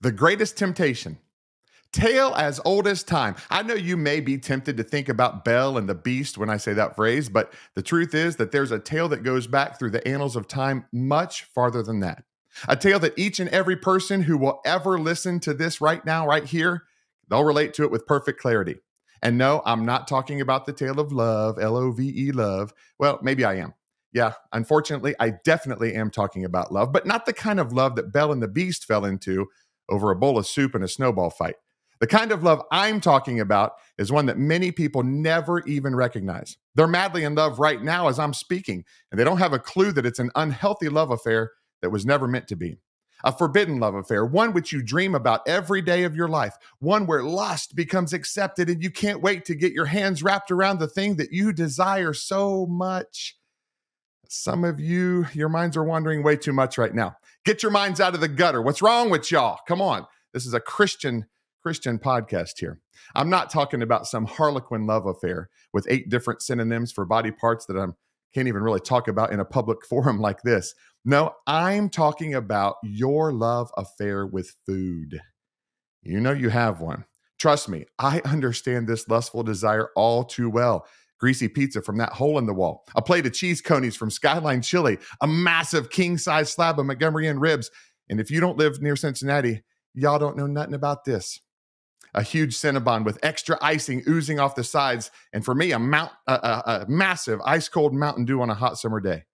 The greatest temptation. Tale as old as time. I know you may be tempted to think about Belle and the Beast when I say that phrase, but the truth is that there's a tale that goes back through the annals of time much farther than that. A tale that each and every person who will ever listen to this right now, right here, they'll relate to it with perfect clarity. And no, I'm not talking about the tale of love, L O V E love. Well, maybe I am. Yeah, unfortunately, I definitely am talking about love, but not the kind of love that Belle and the Beast fell into over a bowl of soup and a snowball fight. The kind of love I'm talking about is one that many people never even recognize. They're madly in love right now as I'm speaking, and they don't have a clue that it's an unhealthy love affair that was never meant to be. A forbidden love affair, one which you dream about every day of your life, one where lust becomes accepted and you can't wait to get your hands wrapped around the thing that you desire so much. Some of you, your minds are wandering way too much right now. Get your minds out of the gutter. What's wrong with y'all? Come on. This is a Christian Christian podcast here. I'm not talking about some harlequin love affair with eight different synonyms for body parts that I can't even really talk about in a public forum like this. No, I'm talking about your love affair with food. You know you have one. Trust me, I understand this lustful desire all too well greasy pizza from that hole in the wall, a plate of cheese coneys from Skyline Chili, a massive king size slab of Montgomery Inn ribs. And if you don't live near Cincinnati, y'all don't know nothing about this. A huge Cinnabon with extra icing oozing off the sides, and for me, a mount, a, a, a massive ice cold Mountain Dew on a hot summer day.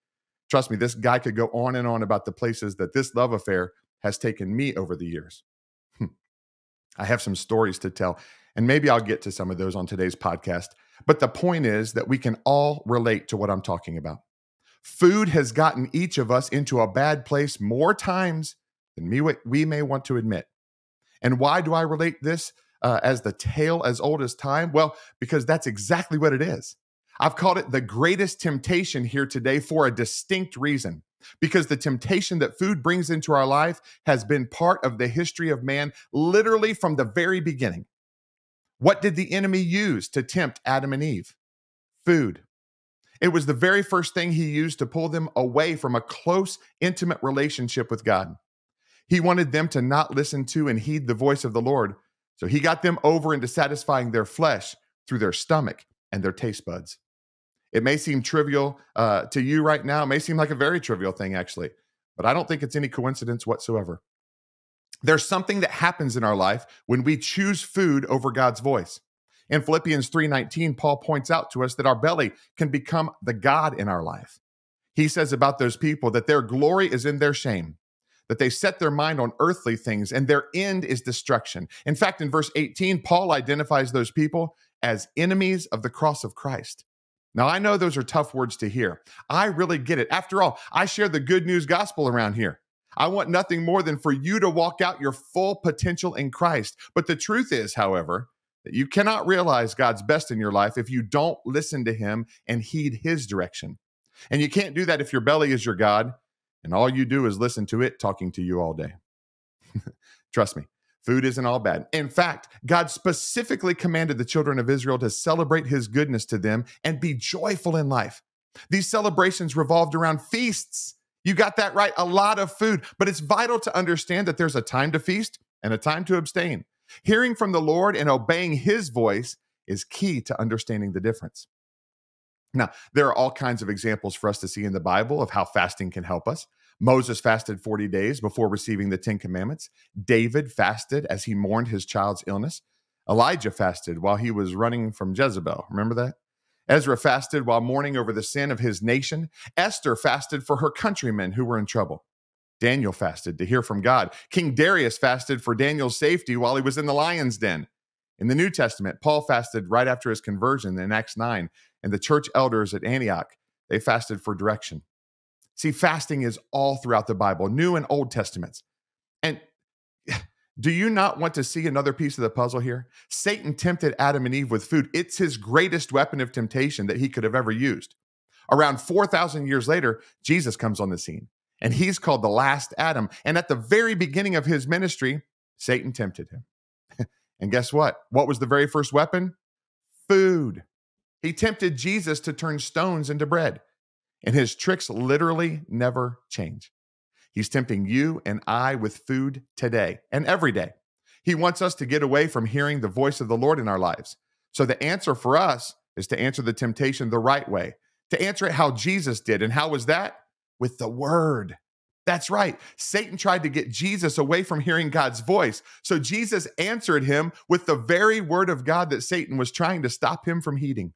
Trust me, this guy could go on and on about the places that this love affair has taken me over the years. Hmm. I have some stories to tell, and maybe I'll get to some of those on today's podcast. But the point is that we can all relate to what I'm talking about. Food has gotten each of us into a bad place more times than we, we may want to admit. And why do I relate this uh, as the tale as old as time? Well, because that's exactly what it is. I've called it the greatest temptation here today for a distinct reason. Because the temptation that food brings into our life has been part of the history of man literally from the very beginning. What did the enemy use to tempt Adam and Eve? Food. It was the very first thing he used to pull them away from a close, intimate relationship with God. He wanted them to not listen to and heed the voice of the Lord. So he got them over into satisfying their flesh through their stomach and their taste buds. It may seem trivial uh, to you right now. It may seem like a very trivial thing, actually, but I don't think it's any coincidence whatsoever. There's something that happens in our life when we choose food over God's voice. In Philippians 3:19, Paul points out to us that our belly can become the God in our life. He says about those people that their glory is in their shame, that they set their mind on earthly things and their end is destruction. In fact, in verse 18, Paul identifies those people as enemies of the cross of Christ. Now, I know those are tough words to hear. I really get it. After all, I share the good news gospel around here. I want nothing more than for you to walk out your full potential in Christ. But the truth is, however, that you cannot realize God's best in your life if you don't listen to Him and heed His direction. And you can't do that if your belly is your God and all you do is listen to it talking to you all day. Trust me, food isn't all bad. In fact, God specifically commanded the children of Israel to celebrate His goodness to them and be joyful in life. These celebrations revolved around feasts you got that right. A lot of food, but it's vital to understand that there's a time to feast and a time to abstain. Hearing from the Lord and obeying his voice is key to understanding the difference. Now, there are all kinds of examples for us to see in the Bible of how fasting can help us. Moses fasted 40 days before receiving the 10 commandments. David fasted as he mourned his child's illness. Elijah fasted while he was running from Jezebel. Remember that? Ezra fasted while mourning over the sin of his nation. Esther fasted for her countrymen who were in trouble. Daniel fasted to hear from God. King Darius fasted for Daniel's safety while he was in the lion's den. In the New Testament, Paul fasted right after his conversion in Acts 9, and the church elders at Antioch, they fasted for direction. See, fasting is all throughout the Bible, New and Old Testaments. Do you not want to see another piece of the puzzle here? Satan tempted Adam and Eve with food. It's his greatest weapon of temptation that he could have ever used. Around 4,000 years later, Jesus comes on the scene, and he's called the last Adam. And at the very beginning of his ministry, Satan tempted him. and guess what? What was the very first weapon? Food. He tempted Jesus to turn stones into bread. And his tricks literally never change. He's tempting you and I with food today and every day. He wants us to get away from hearing the voice of the Lord in our lives. So the answer for us is to answer the temptation the right way, to answer it how Jesus did. And how was that? With the word. That's right. Satan tried to get Jesus away from hearing God's voice. So Jesus answered him with the very word of God that Satan was trying to stop him from heeding.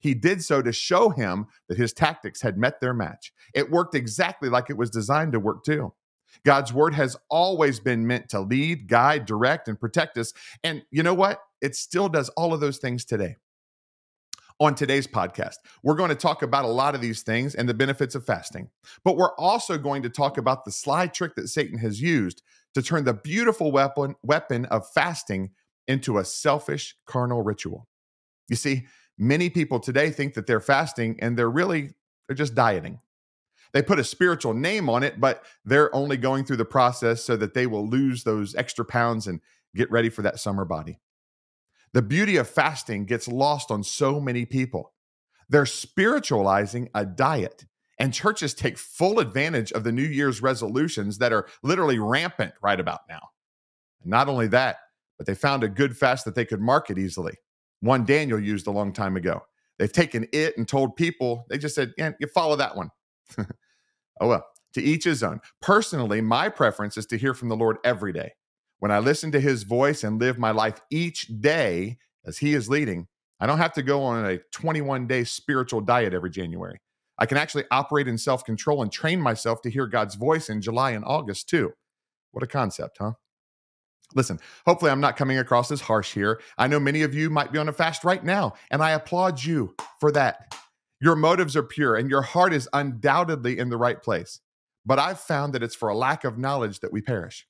He did so to show him that his tactics had met their match. It worked exactly like it was designed to work too. God's word has always been meant to lead, guide, direct, and protect us. And you know what? It still does all of those things today. On today's podcast, we're going to talk about a lot of these things and the benefits of fasting, but we're also going to talk about the sly trick that Satan has used to turn the beautiful weapon, weapon of fasting into a selfish carnal ritual. You see, many people today think that they're fasting and they're really they're just dieting. They put a spiritual name on it, but they're only going through the process so that they will lose those extra pounds and get ready for that summer body. The beauty of fasting gets lost on so many people. They're spiritualizing a diet, and churches take full advantage of the New Year's resolutions that are literally rampant right about now. And not only that, but they found a good fast that they could market easily. One Daniel used a long time ago. They've taken it and told people, they just said, yeah, you follow that one. Oh, well, to each his own. Personally, my preference is to hear from the Lord every day. When I listen to his voice and live my life each day as he is leading, I don't have to go on a 21 day spiritual diet every January. I can actually operate in self control and train myself to hear God's voice in July and August too. What a concept, huh? Listen, hopefully, I'm not coming across as harsh here. I know many of you might be on a fast right now, and I applaud you for that. Your motives are pure and your heart is undoubtedly in the right place. But I've found that it's for a lack of knowledge that we perish.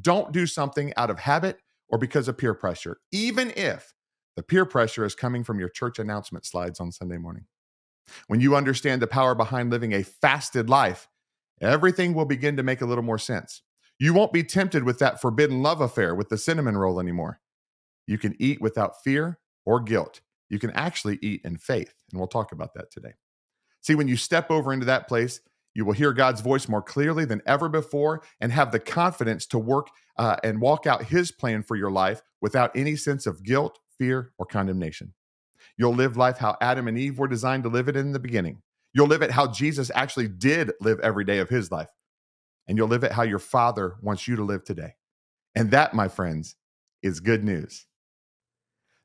Don't do something out of habit or because of peer pressure, even if the peer pressure is coming from your church announcement slides on Sunday morning. When you understand the power behind living a fasted life, everything will begin to make a little more sense. You won't be tempted with that forbidden love affair with the cinnamon roll anymore. You can eat without fear or guilt you can actually eat in faith. And we'll talk about that today. See, when you step over into that place, you will hear God's voice more clearly than ever before and have the confidence to work uh, and walk out His plan for your life without any sense of guilt, fear, or condemnation. You'll live life how Adam and Eve were designed to live it in the beginning. You'll live it how Jesus actually did live every day of his life. And you'll live it how your Father wants you to live today. And that, my friends, is good news.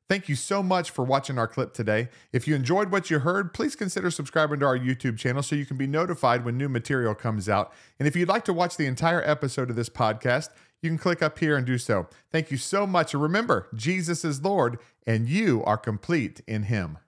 Thank you so much for watching our clip today. If you enjoyed what you heard, please consider subscribing to our YouTube channel so you can be notified when new material comes out. And if you'd like to watch the entire episode of this podcast, you can click up here and do so. Thank you so much. And remember, Jesus is Lord, and you are complete in Him.